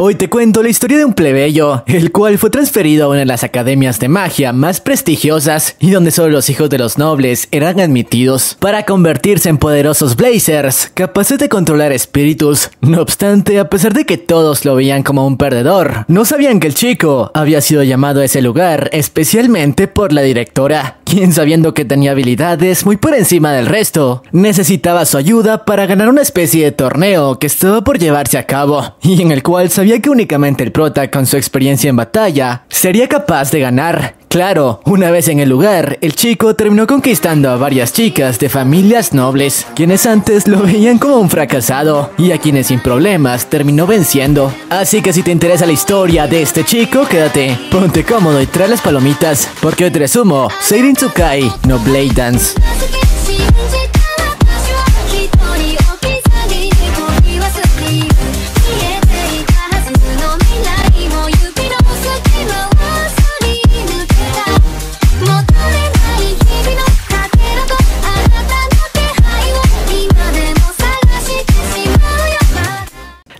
Hoy te cuento la historia de un plebeyo, el cual fue transferido a una de las academias de magia más prestigiosas y donde solo los hijos de los nobles eran admitidos para convertirse en poderosos blazers, capaces de controlar espíritus. No obstante, a pesar de que todos lo veían como un perdedor, no sabían que el chico había sido llamado a ese lugar especialmente por la directora, quien sabiendo que tenía habilidades muy por encima del resto, necesitaba su ayuda para ganar una especie de torneo que estaba por llevarse a cabo y en el cual sabía que únicamente el prota con su experiencia en batalla sería capaz de ganar. Claro, una vez en el lugar, el chico terminó conquistando a varias chicas de familias nobles, quienes antes lo veían como un fracasado y a quienes sin problemas terminó venciendo. Así que si te interesa la historia de este chico, quédate, ponte cómodo y trae las palomitas, porque hoy te resumo Seirin Tsukai no Blade Dance.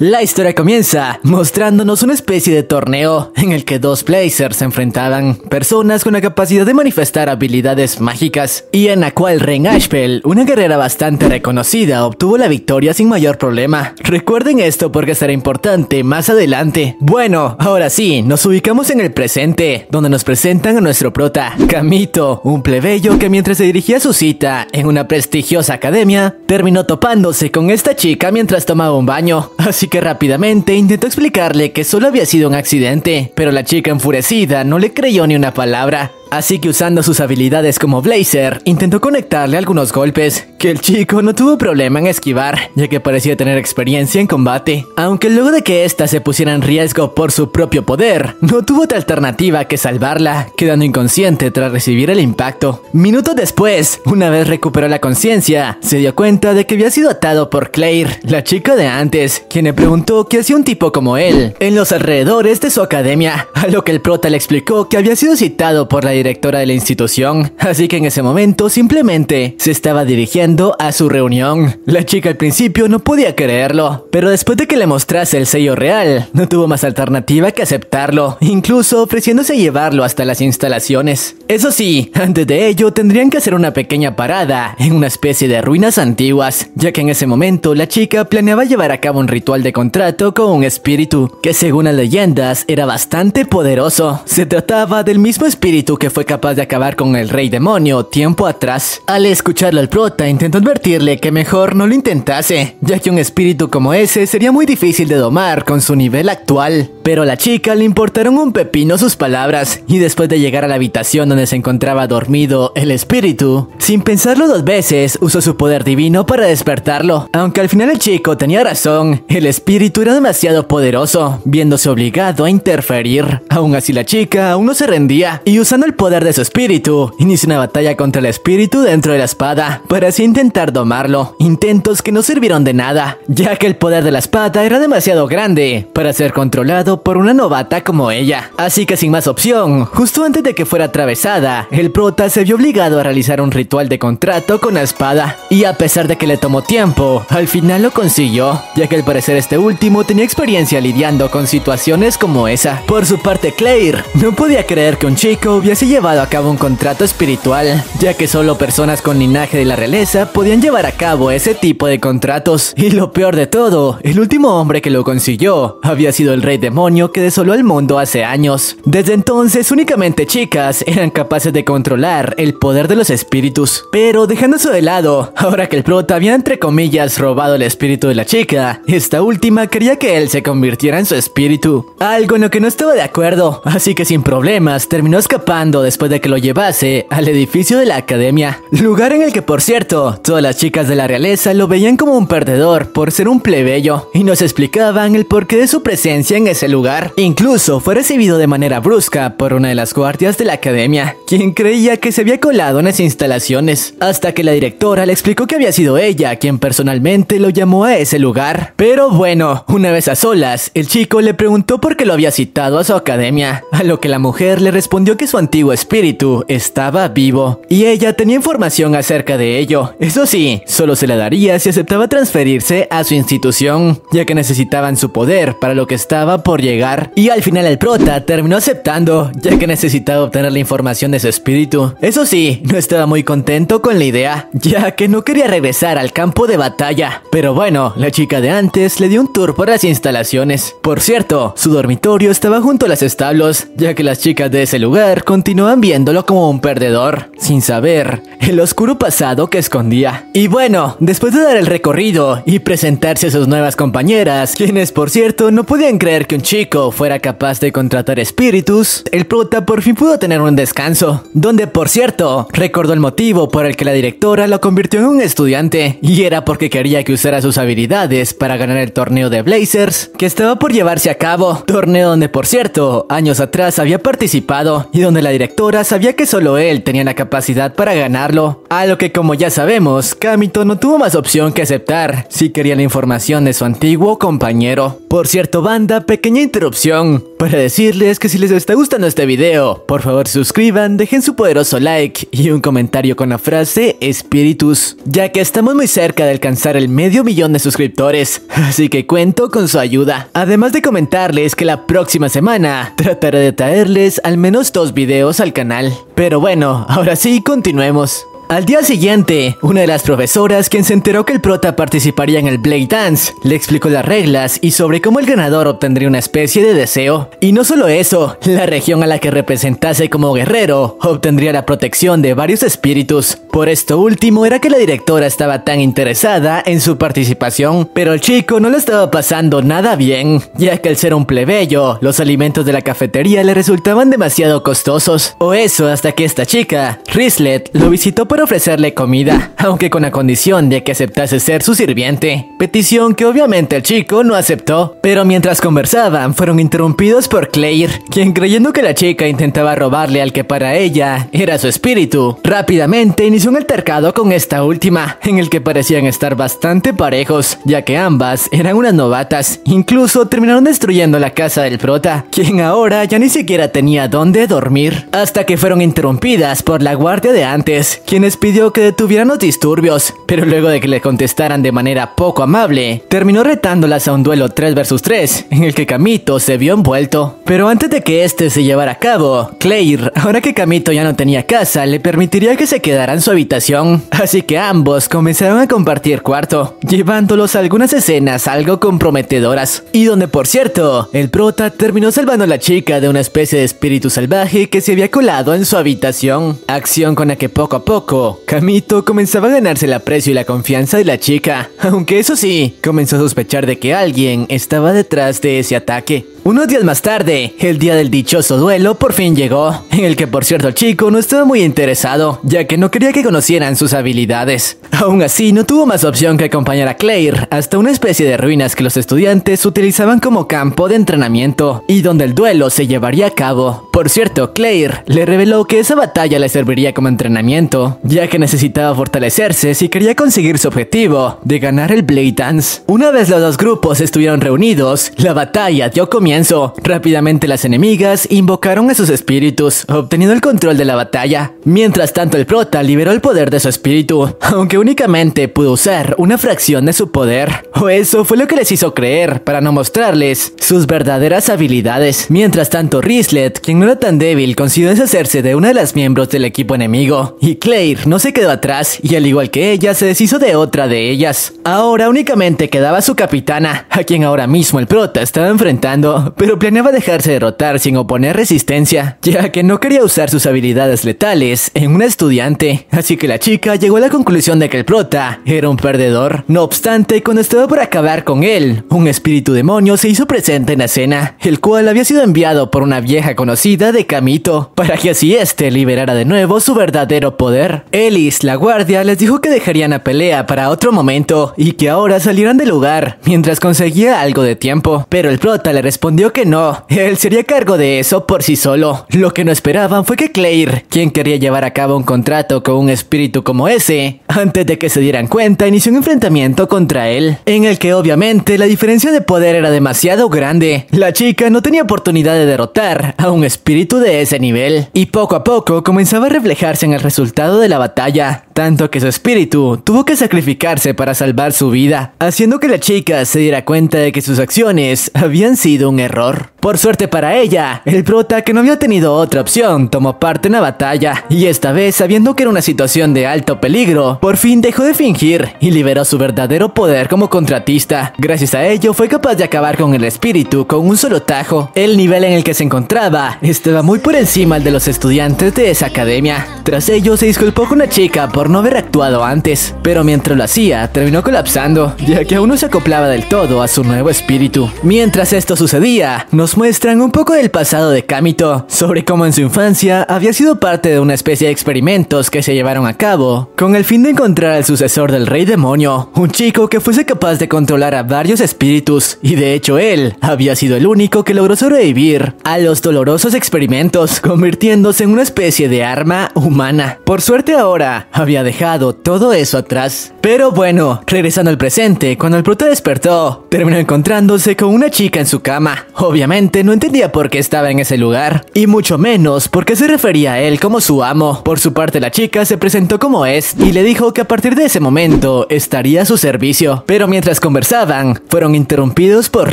La historia comienza mostrándonos una especie de torneo en el que dos Blazers se enfrentaban, personas con la capacidad de manifestar habilidades mágicas, y en la cual Ren Ashbel, una guerrera bastante reconocida, obtuvo la victoria sin mayor problema. Recuerden esto porque será importante más adelante. Bueno, ahora sí, nos ubicamos en el presente, donde nos presentan a nuestro prota, Kamito, un plebeyo que mientras se dirigía a su cita en una prestigiosa academia, terminó topándose con esta chica mientras tomaba un baño, así que rápidamente intentó explicarle que solo había sido un accidente, pero la chica enfurecida no le creyó ni una palabra. Así que usando sus habilidades como Blazer, intentó conectarle algunos golpes, que el chico no tuvo problema en esquivar, ya que parecía tener experiencia en combate. Aunque luego de que ésta se pusiera en riesgo por su propio poder, no tuvo otra alternativa que salvarla, quedando inconsciente tras recibir el impacto. Minutos después, una vez recuperó la conciencia, se dio cuenta de que había sido atado por Claire, la chica de antes, quien le preguntó qué hacía un tipo como él en los alrededores de su academia, a lo que el prota le explicó que había sido citado por la directora de la institución, así que en ese momento simplemente se estaba dirigiendo a su reunión. La chica al principio no podía creerlo, pero después de que le mostrase el sello real, no tuvo más alternativa que aceptarlo, incluso ofreciéndose llevarlo hasta las instalaciones. Eso sí, antes de ello tendrían que hacer una pequeña parada en una especie de ruinas antiguas, ya que en ese momento la chica planeaba llevar a cabo un ritual de contrato con un espíritu, que según las leyendas era bastante poderoso. Se trataba del mismo espíritu que fue capaz de acabar con el rey demonio tiempo atrás. Al escucharlo al prota intentó advertirle que mejor no lo intentase, ya que un espíritu como ese sería muy difícil de domar con su nivel actual. Pero a la chica le importaron un pepino sus palabras, y después de llegar a la habitación donde se encontraba dormido el espíritu, sin pensarlo dos veces, usó su poder divino para despertarlo. Aunque al final el chico tenía razón, el espíritu era demasiado poderoso, viéndose obligado a interferir. Aún así la chica aún no se rendía, y usando el poder de su espíritu, inició una batalla contra el espíritu dentro de la espada, para así intentar domarlo, intentos que no sirvieron de nada, ya que el poder de la espada era demasiado grande para ser controlado por una novata como ella. Así que sin más opción, justo antes de que fuera atravesada, el prota se vio obligado a realizar un ritual de contrato con la espada, y a pesar de que le tomó tiempo, al final lo consiguió, ya que al parecer este último tenía experiencia lidiando con situaciones como esa. Por su parte Claire, no podía creer que un chico hubiese llevado a cabo un contrato espiritual, ya que solo personas con linaje de la realeza podían llevar a cabo ese tipo de contratos. Y lo peor de todo, el último hombre que lo consiguió había sido el rey demonio que desoló el mundo hace años. Desde entonces únicamente chicas eran capaces de controlar el poder de los espíritus. Pero dejando eso de lado, ahora que el prota había entre comillas robado el espíritu de la chica, esta última quería que él se convirtiera en su espíritu. Algo en lo que no estaba de acuerdo, así que sin problemas terminó escapando después de que lo llevase al edificio de la academia, lugar en el que por cierto, todas las chicas de la realeza lo veían como un perdedor por ser un plebeyo y nos explicaban el porqué de su presencia en ese lugar. Incluso fue recibido de manera brusca por una de las guardias de la academia, quien creía que se había colado en las instalaciones, hasta que la directora le explicó que había sido ella quien personalmente lo llamó a ese lugar. Pero bueno, una vez a solas, el chico le preguntó por qué lo había citado a su academia, a lo que la mujer le respondió que su antiguo espíritu estaba vivo y ella tenía información acerca de ello. Eso sí, solo se la daría si aceptaba transferirse a su institución, ya que necesitaban su poder para lo que estaba por llegar. Y al final el prota terminó aceptando, ya que necesitaba obtener la información de su espíritu. Eso sí, no estaba muy contento con la idea, ya que no quería regresar al campo de batalla. Pero bueno, la chica de antes le dio un tour por las instalaciones. Por cierto, su dormitorio estaba junto a los establos, ya que las chicas de ese lugar continuaban viéndolo como un perdedor, sin saber el oscuro pasado que escondía. Y bueno, después de dar el recorrido y presentarse a sus nuevas compañeras, quienes por cierto no podían creer que un chico fuera capaz de contratar espíritus, el prota por fin pudo tener un descanso, donde por cierto recordó el motivo por el que la directora lo convirtió en un estudiante, y era porque quería que usara sus habilidades para ganar el torneo de Blazers, que estaba por llevarse a cabo, torneo donde por cierto años atrás había participado y donde la directora sabía que solo él tenía la capacidad para ganarlo, a lo que como ya sabemos, Kamito no tuvo más opción que aceptar si quería la información de su antiguo compañero. Por cierto banda, pequeña interrupción para decirles que si les está gustando este video, por favor suscriban, dejen su poderoso like y un comentario con la frase espíritus, ya que estamos muy cerca de alcanzar el medio millón de suscriptores, así que cuento con su ayuda. Además de comentarles que la próxima semana trataré de traerles al menos dos videos al canal. Pero bueno, ahora sí, continuemos. Al día siguiente, una de las profesoras, quien se enteró que el prota participaría en el Blade Dance, le explicó las reglas y sobre cómo el ganador obtendría una especie de deseo. Y no solo eso, la región a la que representase como guerrero obtendría la protección de varios espíritus. Por esto último era que la directora estaba tan interesada en su participación, pero el chico no le estaba pasando nada bien, ya que al ser un plebeyo, los alimentos de la cafetería le resultaban demasiado costosos. O eso hasta que esta chica, Rislet, lo visitó para ofrecerle comida, aunque con la condición de que aceptase ser su sirviente. Petición que obviamente el chico no aceptó, pero mientras conversaban fueron interrumpidos por Claire, quien creyendo que la chica intentaba robarle al que para ella era su espíritu, rápidamente inició un altercado con esta última, en el que parecían estar bastante parejos, ya que ambas eran unas novatas, incluso terminaron destruyendo la casa del prota, quien ahora ya ni siquiera tenía dónde dormir, hasta que fueron interrumpidas por la guardia de antes, quienes pidió que detuvieran los disturbios, pero luego de que le contestaran de manera poco amable, terminó retándolas a un duelo 3 vs 3, en el que Camito se vio envuelto. Pero antes de que este se llevara a cabo, Claire, ahora que Camito ya no tenía casa, le permitiría que se quedara en su habitación, así que ambos comenzaron a compartir cuarto, llevándolos a algunas escenas algo comprometedoras, y donde por cierto, el prota terminó salvando a la chica de una especie de espíritu salvaje que se había colado en su habitación, acción con la que poco a poco Camito comenzaba a ganarse el aprecio y la confianza de la chica, aunque eso sí, comenzó a sospechar de que alguien estaba detrás de ese ataque. Unos días más tarde, el día del dichoso duelo por fin llegó, en el que por cierto el chico no estaba muy interesado, ya que no quería que conocieran sus habilidades. Aún así, no tuvo más opción que acompañar a Claire hasta una especie de ruinas que los estudiantes utilizaban como campo de entrenamiento, y donde el duelo se llevaría a cabo. Por cierto, Claire le reveló que esa batalla le serviría como entrenamiento, ya que necesitaba fortalecerse si quería conseguir su objetivo de ganar el Blade Dance. Una vez los dos grupos estuvieron reunidos, la batalla dio comienzo Rápidamente las enemigas invocaron a sus espíritus, obteniendo el control de la batalla. Mientras tanto el prota liberó el poder de su espíritu, aunque únicamente pudo usar una fracción de su poder. O eso fue lo que les hizo creer, para no mostrarles sus verdaderas habilidades. Mientras tanto Rislet, quien no era tan débil, consiguió deshacerse de una de las miembros del equipo enemigo. Y Claire no se quedó atrás, y al igual que ella, se deshizo de otra de ellas. Ahora únicamente quedaba su capitana, a quien ahora mismo el prota estaba enfrentando pero planeaba dejarse derrotar sin oponer resistencia, ya que no quería usar sus habilidades letales en un estudiante, así que la chica llegó a la conclusión de que el prota era un perdedor. No obstante, cuando estaba por acabar con él, un espíritu demonio se hizo presente en la escena, el cual había sido enviado por una vieja conocida de Kamito, para que así éste liberara de nuevo su verdadero poder. Ellis, la guardia, les dijo que dejarían la pelea para otro momento y que ahora salieran del lugar mientras conseguía algo de tiempo, pero el prota le respondió respondió que no, él sería cargo de eso por sí solo. Lo que no esperaban fue que Claire, quien quería llevar a cabo un contrato con un espíritu como ese, antes de que se dieran cuenta, inició un enfrentamiento contra él, en el que obviamente la diferencia de poder era demasiado grande. La chica no tenía oportunidad de derrotar a un espíritu de ese nivel, y poco a poco comenzaba a reflejarse en el resultado de la batalla, tanto que su espíritu tuvo que sacrificarse para salvar su vida, haciendo que la chica se diera cuenta de que sus acciones habían sido un error. Por suerte para ella, el prota que no había tenido otra opción tomó parte en la batalla, y esta vez sabiendo que era una situación de alto peligro, por fin dejó de fingir y liberó su verdadero poder como contratista. Gracias a ello fue capaz de acabar con el espíritu con un solo tajo. El nivel en el que se encontraba estaba muy por encima de los estudiantes de esa academia. Tras ello se disculpó con la chica por no haber actuado antes, pero mientras lo hacía terminó colapsando, ya que aún no se acoplaba del todo a su nuevo espíritu. Mientras esto sucedía, nos muestran un poco del pasado de Kamito, sobre cómo en su infancia había sido parte de una especie de experimentos que se llevaron a cabo, con el fin de encontrar al sucesor del rey demonio, un chico que fuese capaz de controlar a varios espíritus, y de hecho él había sido el único que logró sobrevivir a los dolorosos experimentos, convirtiéndose en una especie de arma humana. Por suerte ahora había dejado todo eso atrás. Pero bueno, regresando al presente, cuando el prota despertó, terminó encontrándose con una chica en su cama. Obviamente no entendía por qué estaba en ese lugar, y mucho menos por qué se refería a él como su amo. Por su parte la chica se presentó como es y le dijo que a partir de ese momento estaría a su servicio. Pero mientras conversaban, fueron interrumpidos por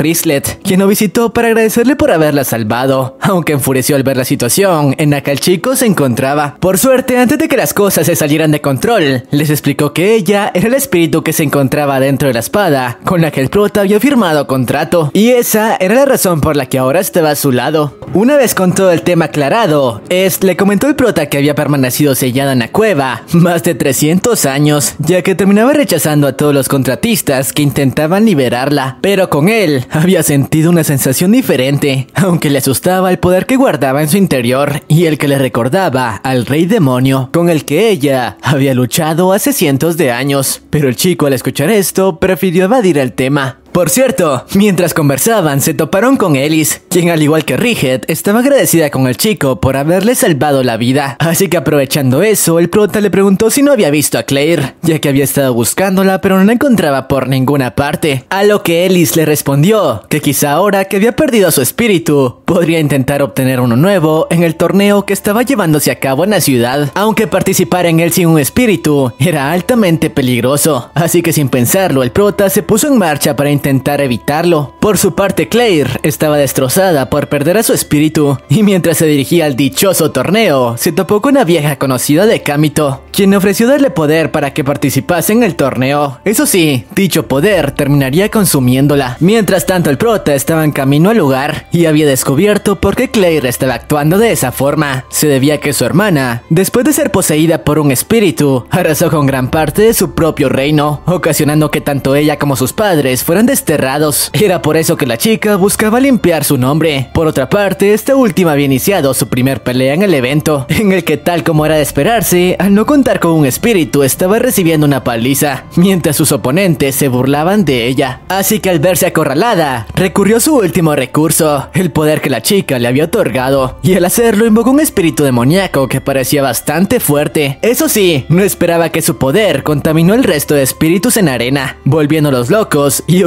Rislet, quien lo visitó para agradecerle por haberla salvado, aunque enfureció al ver la situación en la que el chico se encontraba. Por suerte, antes de que las cosas se salieran de control, les explicó que ella era el espíritu que se encontraba dentro de la espada, con la que el prota había firmado contrato, y esa era la razón por la que ahora estaba a su lado. Una vez con todo el tema aclarado, Es le comentó al prota que había permanecido sellada en la cueva más de 300 años, ya que terminaba rechazando a todos los contratistas que intentaban liberarla, pero con él había sentido una sensación diferente, aunque le asustaba el poder que guardaba en su interior y el que le recordaba al rey demonio, con el que ella había luchado hace cientos de años. Pero el chico al escuchar esto prefirió evadir el tema. Por cierto, mientras conversaban, se toparon con Ellis, quien al igual que Riget, estaba agradecida con el chico por haberle salvado la vida. Así que aprovechando eso, el prota le preguntó si no había visto a Claire, ya que había estado buscándola pero no la encontraba por ninguna parte. A lo que Ellis le respondió que quizá ahora que había perdido su espíritu, podría intentar obtener uno nuevo en el torneo que estaba llevándose a cabo en la ciudad, aunque participar en él sin un espíritu era altamente peligroso. Así que sin pensarlo, el prota se puso en marcha para intentar intentar evitarlo. Por su parte, Claire estaba destrozada por perder a su espíritu, y mientras se dirigía al dichoso torneo, se topó con una vieja conocida de Kamito, quien ofreció darle poder para que participase en el torneo. Eso sí, dicho poder terminaría consumiéndola. Mientras tanto, el prota estaba en camino al lugar y había descubierto por qué Claire estaba actuando de esa forma. Se debía a que su hermana, después de ser poseída por un espíritu, arrasó con gran parte de su propio reino, ocasionando que tanto ella como sus padres fueran desterrados. Era por eso que la chica buscaba limpiar su nombre. Por otra parte, esta última había iniciado su primer pelea en el evento, en el que tal como era de esperarse, al no contar con un espíritu, estaba recibiendo una paliza, mientras sus oponentes se burlaban de ella. Así que al verse acorralada, recurrió a su último recurso, el poder que la chica le había otorgado, y al hacerlo invocó un espíritu demoníaco que parecía bastante fuerte. Eso sí, no esperaba que su poder contaminó el resto de espíritus en arena, volviéndolos locos y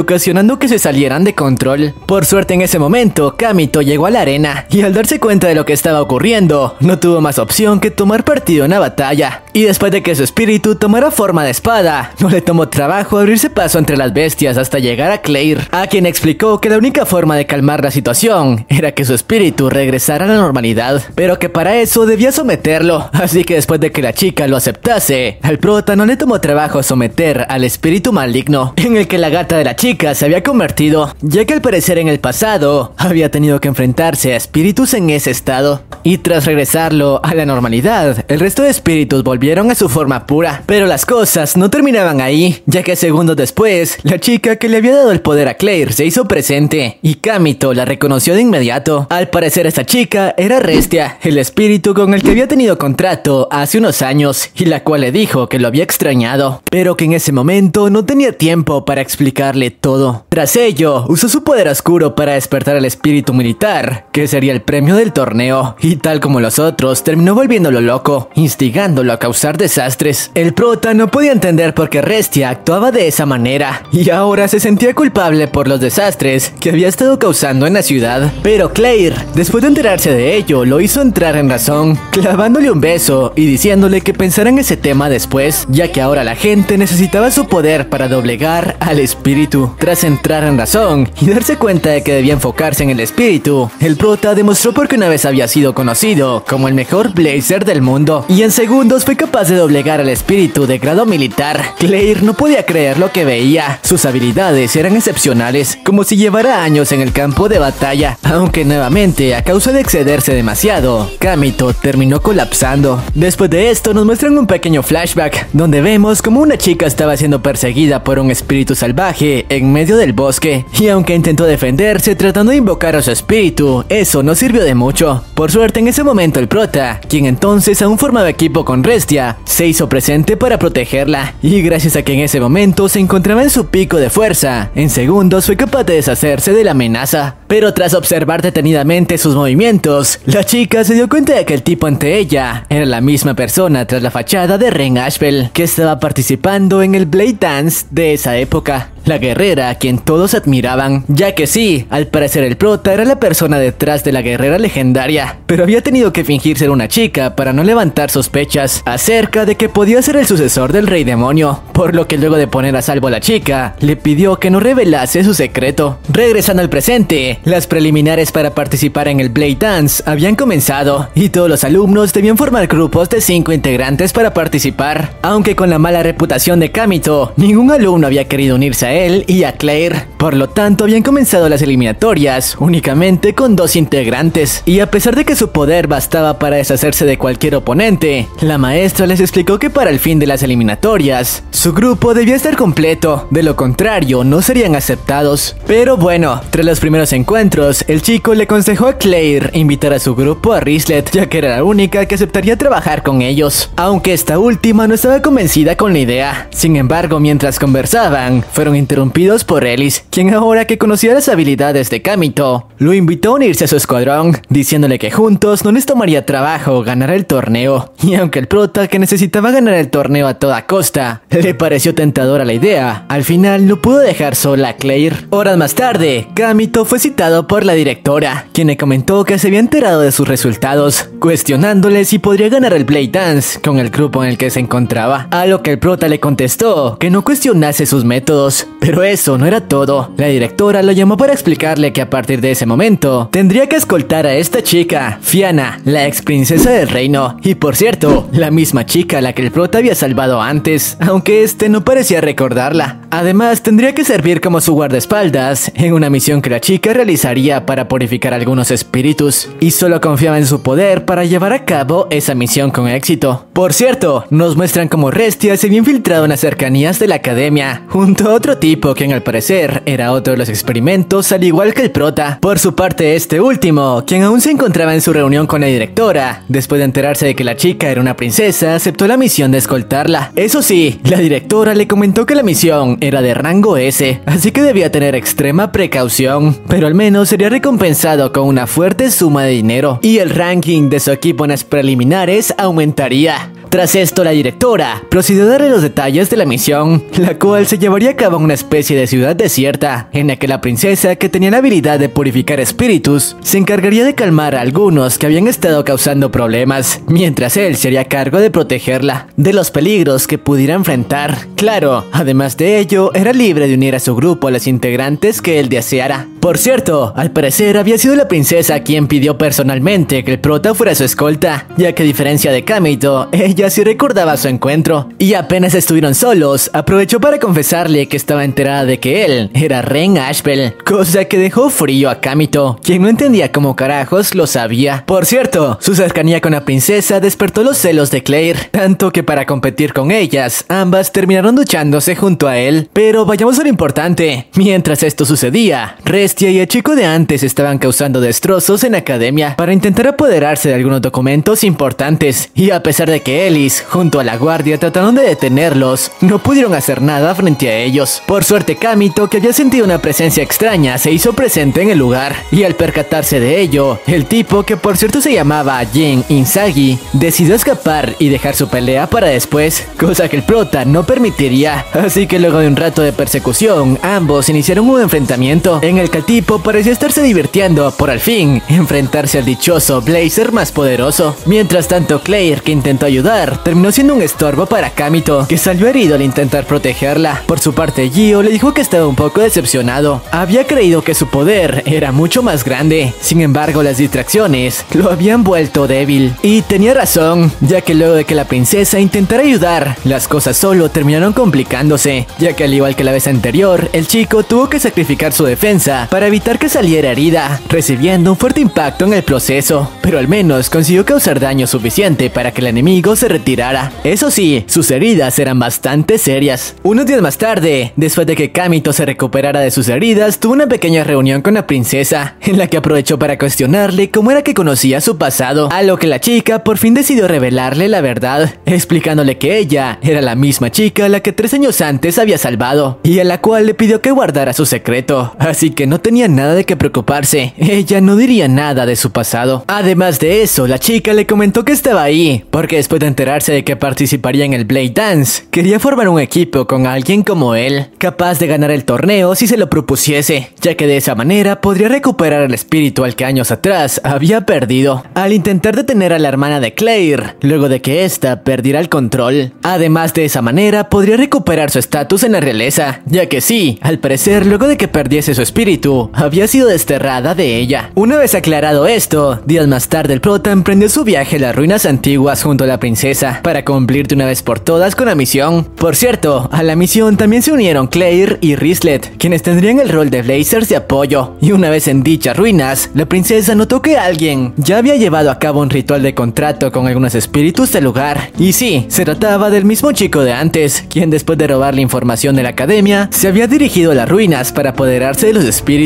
que se salieran de control. Por suerte en ese momento, Kamito llegó a la arena y al darse cuenta de lo que estaba ocurriendo, no tuvo más opción que tomar partido en la batalla. Y después de que su espíritu tomara forma de espada, no le tomó trabajo abrirse paso entre las bestias hasta llegar a Claire, a quien explicó que la única forma de calmar la situación era que su espíritu regresara a la normalidad, pero que para eso debía someterlo. Así que después de que la chica lo aceptase, al prota no le tomó trabajo someter al espíritu maligno, en el que la gata de la chica se había convertido, ya que al parecer en el pasado había tenido que enfrentarse a espíritus en ese estado. Y tras regresarlo a la normalidad, el resto de espíritus volvieron a su forma pura. Pero las cosas no terminaban ahí, ya que segundos después, la chica que le había dado el poder a Claire se hizo presente, y Kamito la reconoció de inmediato. Al parecer esta chica era Restia, el espíritu con el que había tenido contrato hace unos años y la cual le dijo que lo había extrañado, pero que en ese momento no tenía tiempo para explicarle todo. Tras ello, usó su poder oscuro para despertar al espíritu militar, que sería el premio del torneo, y tal como los otros, terminó volviéndolo loco, instigándolo a causar desastres. El prota no podía entender por qué Restia actuaba de esa manera, y ahora se sentía culpable por los desastres que había estado causando en la ciudad. Pero Claire, después de enterarse de ello, lo hizo entrar en razón, clavándole un beso y diciéndole que pensara en ese tema después, ya que ahora la gente necesitaba su poder para doblegar al espíritu. Tras entrar en razón y darse cuenta de que debía enfocarse en el espíritu, el prota demostró por qué una vez había sido conocido como el mejor blazer del mundo, y en segundos fue capaz de doblegar al espíritu de grado militar. Claire no podía creer lo que veía, sus habilidades eran excepcionales, como si llevara años en el campo de batalla, aunque nuevamente a causa de excederse demasiado, Kamito terminó colapsando. Después de esto nos muestran un pequeño flashback, donde vemos como una chica estaba siendo perseguida por un espíritu salvaje en medio del bosque, y aunque intentó defenderse tratando de invocar a su espíritu, eso no sirvió de mucho. Por suerte en ese momento el prota, quien entonces aún formaba equipo con Restia, se hizo presente para protegerla, y gracias a que en ese momento se encontraba en su pico de fuerza, en segundos fue capaz de deshacerse de la amenaza. Pero tras observar detenidamente sus movimientos, la chica se dio cuenta de que el tipo ante ella era la misma persona tras la fachada de Ren Ashbel, que estaba participando en el Blade Dance de esa época la guerrera a quien todos admiraban, ya que sí, al parecer el prota era la persona detrás de la guerrera legendaria, pero había tenido que fingir ser una chica para no levantar sospechas acerca de que podía ser el sucesor del rey demonio, por lo que luego de poner a salvo a la chica, le pidió que no revelase su secreto. Regresando al presente, las preliminares para participar en el Blade Dance habían comenzado y todos los alumnos debían formar grupos de 5 integrantes para participar, aunque con la mala reputación de Kamito, ningún alumno había querido unirse a él y a Claire. Por lo tanto, habían comenzado las eliminatorias únicamente con dos integrantes. Y a pesar de que su poder bastaba para deshacerse de cualquier oponente, la maestra les explicó que para el fin de las eliminatorias, su grupo debía estar completo, de lo contrario no serían aceptados. Pero bueno, tras los primeros encuentros, el chico le aconsejó a Claire invitar a su grupo a Rislet, ya que era la única que aceptaría trabajar con ellos. Aunque esta última no estaba convencida con la idea. Sin embargo, mientras conversaban, fueron interrumpidos por Ellis, quien ahora que conocía las habilidades de Kamito, lo invitó a unirse a su escuadrón, diciéndole que juntos no les tomaría trabajo ganar el torneo. Y aunque el prota que necesitaba ganar el torneo a toda costa, le pareció tentadora la idea, al final no pudo dejar sola a Claire. Horas más tarde, Kamito fue citado por la directora, quien le comentó que se había enterado de sus resultados, cuestionándole si podría ganar el Blade Dance con el grupo en el que se encontraba, a lo que el prota le contestó que no cuestionase sus métodos, pero eso no era todo. La directora lo llamó para explicarle que a partir de ese momento tendría que escoltar a esta chica, Fiana, la ex princesa del reino, y por cierto, la misma chica a la que el prota había salvado antes, aunque este no parecía recordarla. Además, tendría que servir como su guardaespaldas en una misión que la chica realizaría para purificar algunos espíritus, y solo confiaba en su poder para llevar a cabo esa misión con éxito. Por cierto, nos muestran como Restia se había infiltrado en las cercanías de la academia, junto a otro tipo quien al parecer era otro de los experimentos al igual que el prota. Por su parte, este último, quien aún se encontraba en su reunión con la directora, después de enterarse de que la chica era una princesa, aceptó la misión de escoltarla. Eso sí, la directora le comentó que la misión era de rango S, así que debía tener extrema precaución, pero al menos sería recompensado con una fuerte suma de dinero, y el ranking de su equipo en las preliminares aumentaría. Tras esto, la directora procedió a darle los detalles de la misión, la cual se llevaría a cabo en una especie de ciudad desierta, en la que la princesa, que tenía la habilidad de purificar espíritus, se encargaría de calmar a algunos que habían estado causando problemas, mientras él se haría cargo de protegerla de los peligros que pudiera enfrentar. Claro, además de ello, era libre de unir a su grupo a los integrantes que él deseara. Por cierto, al parecer había sido la princesa quien pidió personalmente que el prota fuera su escolta, ya que a diferencia de Kamito, ella sí recordaba su encuentro. Y apenas estuvieron solos, aprovechó para confesarle que estaba enterada de que él era Ren Ashbel, cosa que dejó frío a Kamito, quien no entendía cómo carajos lo sabía. Por cierto, su cercanía con la princesa despertó los celos de Claire, tanto que para competir con ellas, ambas terminaron duchándose junto a él. Pero vayamos a lo importante. Mientras esto sucedía, Restia y el chico de antes estaban causando destrozos en academia para intentar apoderarse de algunos documentos importantes, y a pesar de que Ellis, junto a la guardia, trataron de detenerlos, no pudieron hacer nada frente a ellos. Por suerte, Kamito, que había sentido una presencia extraña, se hizo presente en el lugar, y al percatarse de ello, el tipo, que por cierto se llamaba Jin Insagi, decidió escapar y dejar su pelea para después, cosa que el prota no permitiría. Así que luego de un rato de persecución, ambos iniciaron un enfrentamiento en el que el tipo parecía estarse divirtiendo por al fin enfrentarse al dichoso Blazer más poderoso. Mientras tanto, Claire, que intentó ayudar, terminó siendo un estorbo para Kamito, que salió herido al intentar protegerla. Por su parte, Gio le dijo que estaba un poco decepcionado. Había creído que su poder era mucho más grande. Sin embargo, las distracciones lo habían vuelto débil. Y tenía razón, ya que luego de que la princesa intentara ayudar, las cosas solo terminaron complicándose, ya que al igual que la vez anterior, el chico tuvo que sacrificar su defensa para evitar que saliera herida, recibiendo un fuerte impacto en el proceso, pero al menos consiguió causar daño suficiente para que el enemigo se retirara. Eso sí, sus heridas eran bastante serias. Unos días más tarde, después de que Kamito se recuperara de sus heridas, tuvo una pequeña reunión con la princesa, en la que aprovechó para cuestionarle cómo era que conocía su pasado, a lo que la chica por fin decidió revelarle la verdad, explicándole que ella era la misma chica a la que tres años antes había salvado, y a la cual le pidió que guardara su secreto, así que no tenía nada de qué preocuparse, ella no diría nada de su pasado. Además de eso, la chica le comentó que estaba ahí, porque después de enterarse de que participaría en el Blade Dance, quería formar un equipo con alguien como él, capaz de ganar el torneo si se lo propusiese, ya que de esa manera podría recuperar el espíritu al que años atrás había perdido, al intentar detener a la hermana de Claire, luego de que ésta perdiera el control. Además de esa manera podría recuperar su estatus en la realeza, ya que sí, al parecer luego de que perdiese su espíritu, había sido desterrada de ella. Una vez aclarado esto, días más tarde el prota emprendió su viaje a las ruinas antiguas junto a la princesa, para cumplir de una vez por todas con la misión. Por cierto, a la misión también se unieron Claire y Rislet, quienes tendrían el rol de Blazers de apoyo, y una vez en dichas ruinas, la princesa notó que alguien ya había llevado a cabo un ritual de contrato con algunos espíritus del lugar. Y sí, se trataba del mismo chico de antes, quien después de robar la información de la academia, se había dirigido a las ruinas para apoderarse de los espíritus,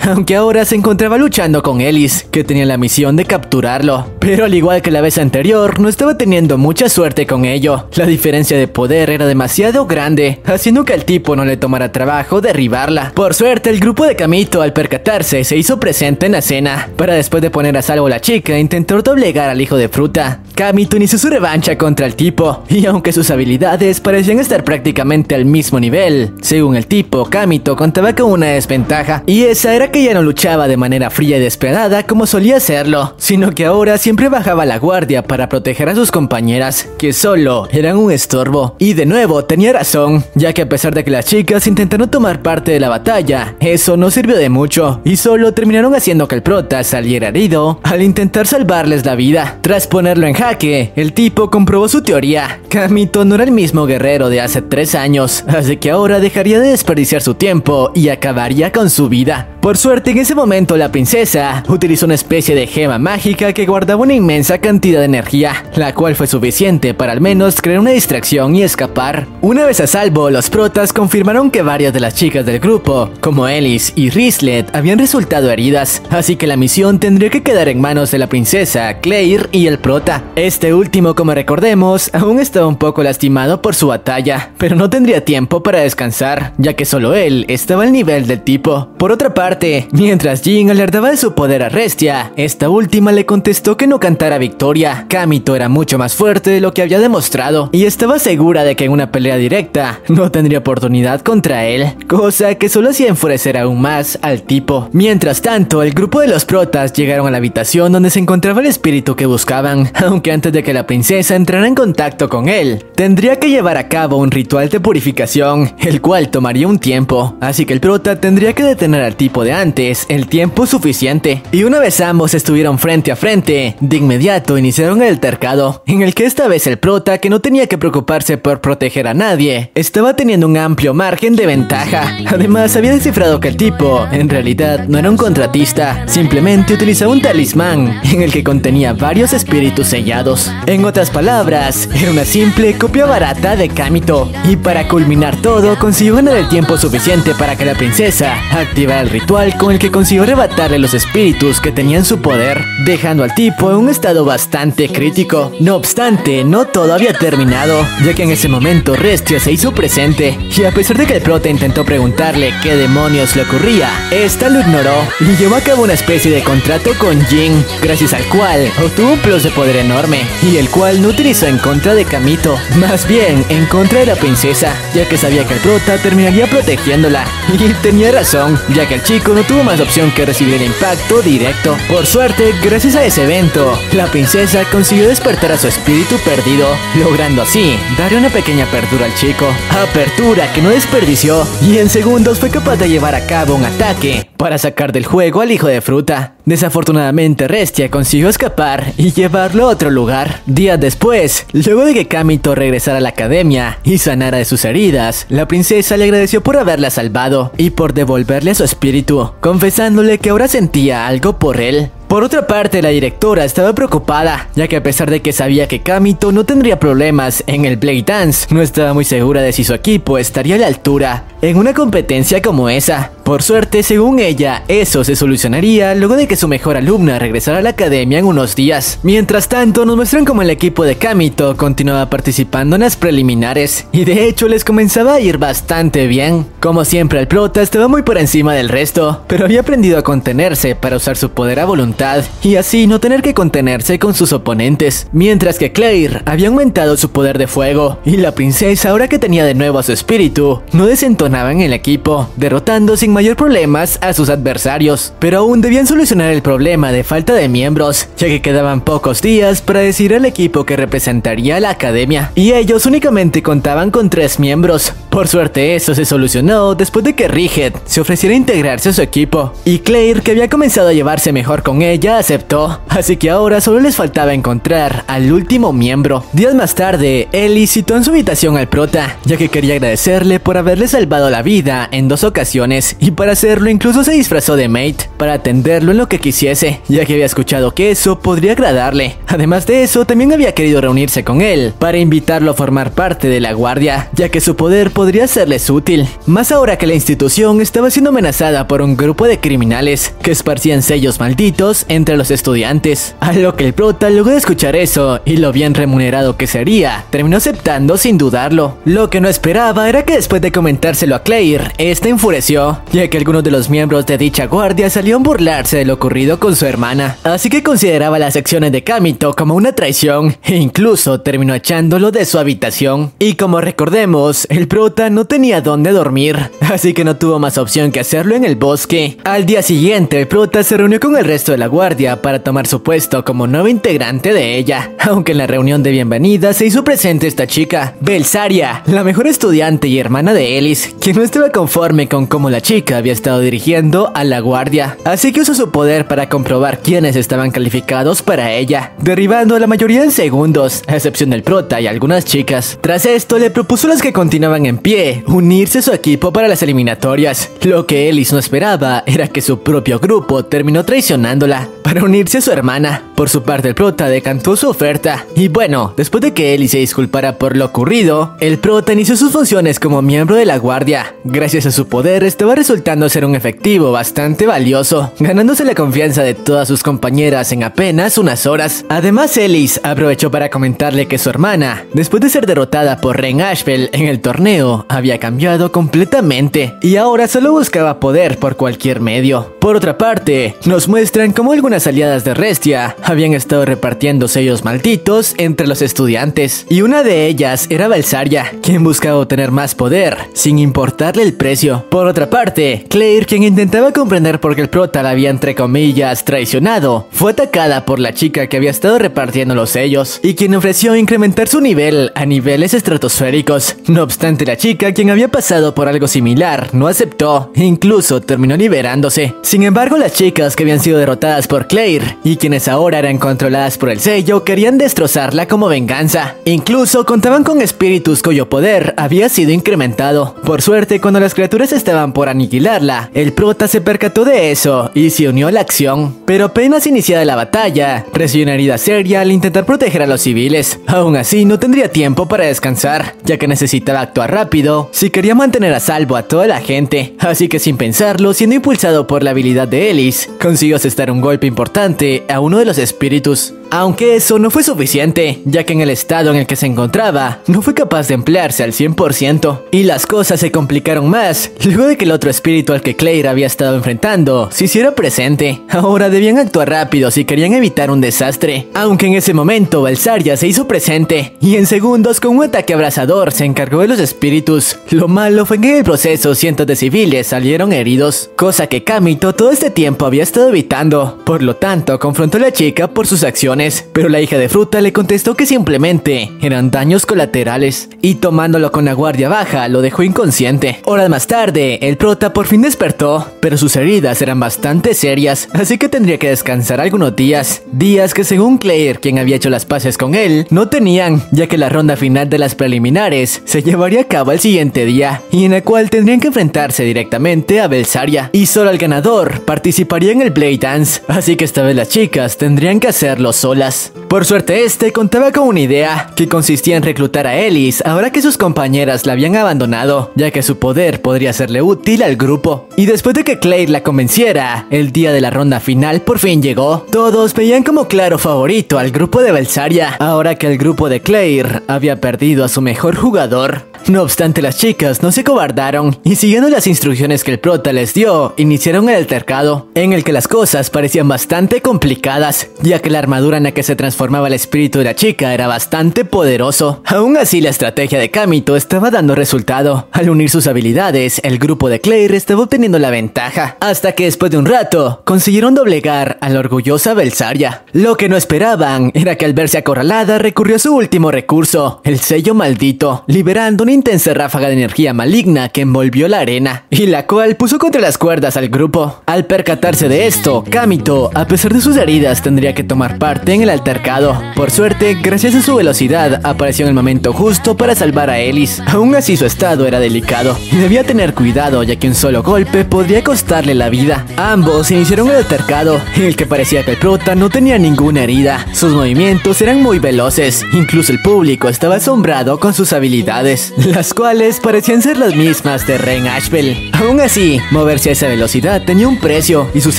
aunque ahora se encontraba luchando con Ellis, que tenía la misión de capturarlo. Pero al igual que la vez anterior, no estaba teniendo mucha suerte con ello. La diferencia de poder era demasiado grande, haciendo que al tipo no le tomara trabajo derribarla. Por suerte, el grupo de Kamito, al percatarse, se hizo presente en la cena, para después de poner a salvo a la chica, intentar doblegar al hijo de fruta. Kamito inició su revancha contra el tipo, y aunque sus habilidades parecían estar prácticamente al mismo nivel, según el tipo, Kamito contaba con una desventaja, y esa era que ya no luchaba de manera fría y despiadada como solía hacerlo, sino que ahora siempre bajaba la guardia para proteger a sus compañeras, que solo eran un estorbo. Y de nuevo, tenía razón, ya que a pesar de que las chicas intentaron tomar parte de la batalla, eso no sirvió de mucho, y solo terminaron haciendo que el prota saliera herido al intentar salvarles la vida. Tras ponerlo en jaque, el tipo comprobó su teoría. Kamito no era el mismo guerrero de hace tres años, así que ahora dejaría de desperdiciar su tiempo y acabaría con su vida. Por suerte, en ese momento la princesa utilizó una especie de gema mágica que guardaba una inmensa cantidad de energía, la cual fue suficiente para al menos crear una distracción y escapar. Una vez a salvo, los protas confirmaron que varias de las chicas del grupo, como Ellis y Rislet, habían resultado heridas, así que la misión tendría que quedar en manos de la princesa, Claire y el prota. Este último, como recordemos, aún estaba un poco lastimado por su batalla, pero no tendría tiempo para descansar, ya que solo él estaba al nivel del tipo. Otra parte, mientras Jin alertaba de su poder a Restia, esta última le contestó que no cantara victoria. Kamito era mucho más fuerte de lo que había demostrado y estaba segura de que en una pelea directa no tendría oportunidad contra él, cosa que solo hacía enfurecer aún más al tipo. Mientras tanto, el grupo de los protas llegaron a la habitación donde se encontraba el espíritu que buscaban, aunque antes de que la princesa entrara en contacto con él, tendría que llevar a cabo un ritual de purificación, el cual tomaría un tiempo, así que el prota tendría que detener al tipo de antes el tiempo suficiente. Y una vez ambos estuvieron frente a frente, de inmediato iniciaron el altercado, en el que esta vez el prota, que no tenía que preocuparse por proteger a nadie, estaba teniendo un amplio margen de ventaja. Además, había descifrado que el tipo, en realidad, no era un contratista, simplemente utilizaba un talismán, en el que contenía varios espíritus sellados. En otras palabras, era una simple copia barata de Kamito. Y para culminar todo, consiguió ganar el tiempo suficiente para que la princesa activara activar el ritual con el que consiguió arrebatarle los espíritus que tenían su poder, dejando al tipo en un estado bastante crítico. No obstante, no todo había terminado, ya que en ese momento Restia se hizo presente, y a pesar de que el prota intentó preguntarle qué demonios le ocurría, esta lo ignoró y llevó a cabo una especie de contrato con Jin, gracias al cual obtuvo un plus de poder enorme, y el cual no utilizó en contra de Kamito, más bien en contra de la princesa, ya que sabía que el prota terminaría protegiéndola. Y tenía razón, ya que el chico no tuvo más opción que recibir el impacto directo. Por suerte, gracias a ese evento, la princesa consiguió despertar a su espíritu perdido, logrando así darle una pequeña apertura al chico. Apertura que no desperdició y en segundos fue capaz de llevar a cabo un ataque para sacar del juego al hijo de fruta. Desafortunadamente, Restia consiguió escapar y llevarlo a otro lugar. Días después, luego de que Kamito regresara a la academia y sanara de sus heridas, la princesa le agradeció por haberla salvado y por devolverle su espíritu, confesándole que ahora sentía algo por él. Por otra parte, la directora estaba preocupada, ya que a pesar de que sabía que Kamito no tendría problemas en el Blade Dance, no estaba muy segura de si su equipo estaría a la altura en una competencia como esa. Por suerte, según ella, eso se solucionaría luego de que su mejor alumna regresara a la academia en unos días. Mientras tanto, nos muestran como el equipo de Kamito continuaba participando en las preliminares, y de hecho les comenzaba a ir bastante bien. Como siempre, el prota estaba muy por encima del resto, pero había aprendido a contenerse para usar su poder a voluntad, y así no tener que contenerse con sus oponentes. Mientras que Claire había aumentado su poder de fuego, y la princesa, ahora que tenía de nuevo a su espíritu, no desentonaba en el equipo, derrotando sin mayor problemas a sus adversarios, pero aún debían solucionar el problema de falta de miembros, ya que quedaban pocos días para decir el equipo que representaría la academia, y ellos únicamente contaban con tres miembros. Por suerte eso se solucionó después de que Rigid se ofreciera a integrarse a su equipo, y Claire, que había comenzado a llevarse mejor con ella, aceptó, así que ahora solo les faltaba encontrar al último miembro. Días más tarde, Ellie citó en su habitación al prota, ya que quería agradecerle por haberle salvado la vida en dos ocasiones y para hacerlo incluso se disfrazó de mate para atenderlo en lo que quisiese, ya que había escuchado que eso podría agradarle. Además de eso, también había querido reunirse con él para invitarlo a formar parte de la guardia, ya que su poder podría serles útil. Más ahora que la institución estaba siendo amenazada por un grupo de criminales que esparcían sellos malditos entre los estudiantes. A lo que el prota, luego de escuchar eso y lo bien remunerado que sería, terminó aceptando sin dudarlo. Lo que no esperaba era que después de comentárselo a Claire, esta enfureció, ya que algunos de los miembros de dicha guardia salieron burlarse de lo ocurrido con su hermana, así que consideraba las acciones de Kamito como una traición e incluso terminó echándolo de su habitación. Y como recordemos, el prota no tenía dónde dormir, así que no tuvo más opción que hacerlo en el bosque. Al día siguiente, el prota se reunió con el resto de la guardia para tomar su puesto como nuevo integrante de ella, aunque en la reunión de bienvenida se hizo presente esta chica, Belsaria, la mejor estudiante y hermana de Ellis, quien no estaba conforme con cómo la chica había estado dirigiendo a la guardia, así que usó su poder para comprobar quiénes estaban calificados para ella, derribando a la mayoría en segundos, a excepción del prota y algunas chicas. Tras esto, le propuso a los que continuaban en pie unirse a su equipo para las eliminatorias. Lo que Ellis no esperaba era que su propio grupo terminó traicionándola para unirse a su hermana. Por su parte, el prota decantó su oferta. Y bueno, después de que Ellis se disculpara por lo ocurrido, el prota inició sus funciones como miembro de la guardia. Gracias a su poder, estaba resultando ser un efectivo bastante valioso, ganándose la confianza de todas sus compañeras en apenas unas horas. Además, Ellis aprovechó para comentarle que su hermana, después de ser derrotada por Ren Ashbel en el torneo, había cambiado completamente y ahora solo buscaba poder por cualquier medio. Por otra parte, nos muestran cómo algunas aliadas de Restia habían estado repartiendo sellos malditos entre los estudiantes, y una de ellas era Balsaria, quien buscaba obtener más poder, sin importarle el precio. Por otra parte, Claire, quien intentaba comprender por qué el prota la había entre comillas traicionado, fue atacada por la chica que había estado repartiendo los sellos, y quien ofreció incrementar su nivel a niveles estratosféricos. No obstante, la chica, quien había pasado por algo similar, no aceptó, incluso terminó liberándose. Sin embargo, las chicas que habían sido derrotadas por Claire, y quienes ahora eran controladas por el sello, querían destrozarla como venganza. Incluso contaban con espíritus cuyo poder había sido incrementado. Por suerte, cuando las criaturas estaban por aniquilarla. El prota se percató de eso y se unió a la acción. Pero apenas iniciada la batalla, recibió una herida seria al intentar proteger a los civiles. Aún así, no tendría tiempo para descansar, ya que necesitaba actuar rápido si quería mantener a salvo a toda la gente. Así que sin pensarlo, siendo impulsado por la habilidad de Ellis, consiguió asestar un golpe importante a uno de los espíritus. Aunque eso no fue suficiente, ya que en el estado en el que se encontraba, no fue capaz de emplearse al 100%, y las cosas se complicaron más luego de que el otro espíritu al que Claire había estado enfrentando se hiciera presente. Ahora debían actuar rápido si querían evitar un desastre, aunque en ese momento Belsaria se hizo presente, y en segundos con un ataque abrasador se encargó de los espíritus. Lo malo fue que en el proceso cientos de civiles salieron heridos, cosa que Kamito todo este tiempo había estado evitando, por lo tanto confrontó a la chica por sus acciones pero la hija de fruta le contestó que simplemente eran daños colaterales y tomándolo con la guardia baja lo dejó inconsciente. Horas más tarde, el prota por fin despertó, pero sus heridas eran bastante serias, así que tendría que descansar algunos días. Días que según Claire, quien había hecho las paces con él, no tenían, ya que la ronda final de las preliminares se llevaría a cabo el siguiente día, y en la cual tendrían que enfrentarse directamente a Belsaria, y solo el ganador participaría en el Blade Dance, así que esta vez las chicas tendrían que hacerlo solo por suerte este contaba con una idea, que consistía en reclutar a Ellis ahora que sus compañeras la habían abandonado, ya que su poder podría serle útil al grupo. Y después de que Claire la convenciera, el día de la ronda final por fin llegó. Todos veían como claro favorito al grupo de Belsaria, ahora que el grupo de Claire había perdido a su mejor jugador. No obstante, las chicas no se cobardaron y siguiendo las instrucciones que el prota les dio, iniciaron el altercado, en el que las cosas parecían bastante complicadas, ya que la armadura en la que se transformaba el espíritu de la chica era bastante poderoso. Aún así, la estrategia de Kamito estaba dando resultado. Al unir sus habilidades, el grupo de Claire estaba obteniendo la ventaja, hasta que después de un rato, consiguieron doblegar a la orgullosa Belsaria. Lo que no esperaban era que al verse acorralada recurrió a su último recurso, el sello maldito, liberando una intensa ráfaga de energía maligna que envolvió la arena, y la cual puso contra las cuerdas al grupo. Al percatarse de esto, Kamito, a pesar de sus heridas, tendría que tomar parte en el altercado. Por suerte, gracias a su velocidad, apareció en el momento justo para salvar a Ellis. Aún así su estado era delicado, y debía tener cuidado ya que un solo golpe podría costarle la vida. Ambos iniciaron el altercado, en el que parecía que el prota no tenía ninguna herida. Sus movimientos eran muy veloces, incluso el público estaba asombrado con sus habilidades las cuales parecían ser las mismas de Ren Ashbel. Aún así, moverse a esa velocidad tenía un precio y sus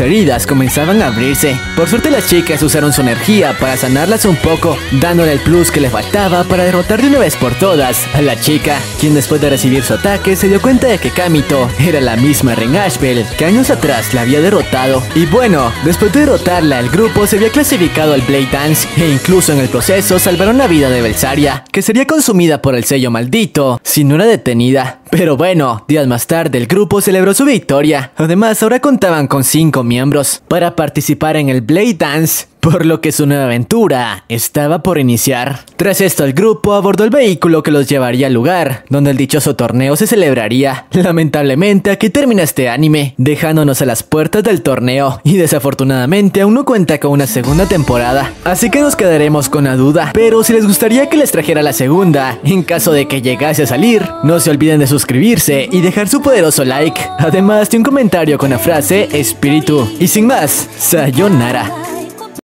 heridas comenzaban a abrirse. Por suerte las chicas usaron su energía para sanarlas un poco, dándole el plus que le faltaba para derrotar de una vez por todas a la chica, quien después de recibir su ataque se dio cuenta de que Kamito era la misma Ren Ashbel que años atrás la había derrotado. Y bueno, después de derrotarla, el grupo se había clasificado al Blade Dance e incluso en el proceso salvaron la vida de Belsaria, que sería consumida por el sello maldito si no era detenida. Pero bueno, días más tarde el grupo celebró su victoria. Además, ahora contaban con 5 miembros para participar en el Blade Dance, por lo que su nueva aventura estaba por iniciar. Tras esto, el grupo abordó el vehículo que los llevaría al lugar donde el dichoso torneo se celebraría. Lamentablemente, aquí termina este anime, dejándonos a las puertas del torneo, y desafortunadamente aún no cuenta con una segunda temporada. Así que nos quedaremos con la duda. Pero si les gustaría que les trajera la segunda, en caso de que llegase a salir, no se olviden de suscribirse y dejar su poderoso like, además de un comentario con la frase espíritu. Y sin más, sayonara.